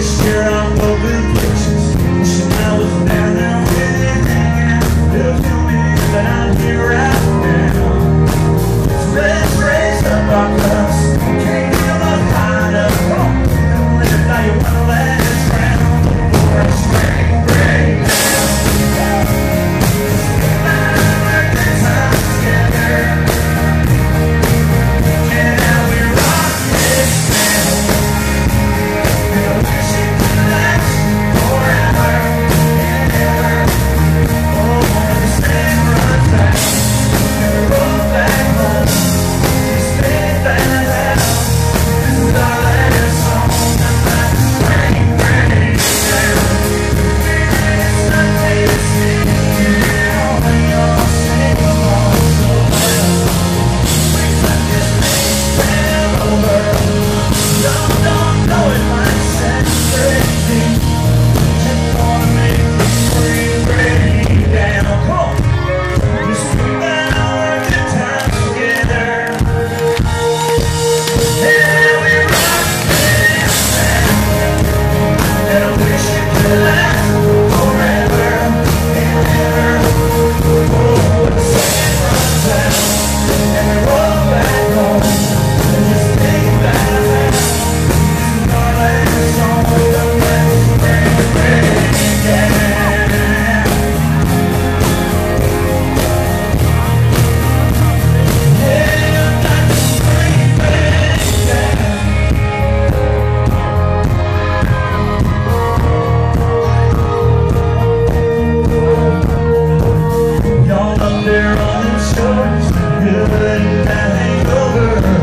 this year I'm hoping their own shows, good and hangover.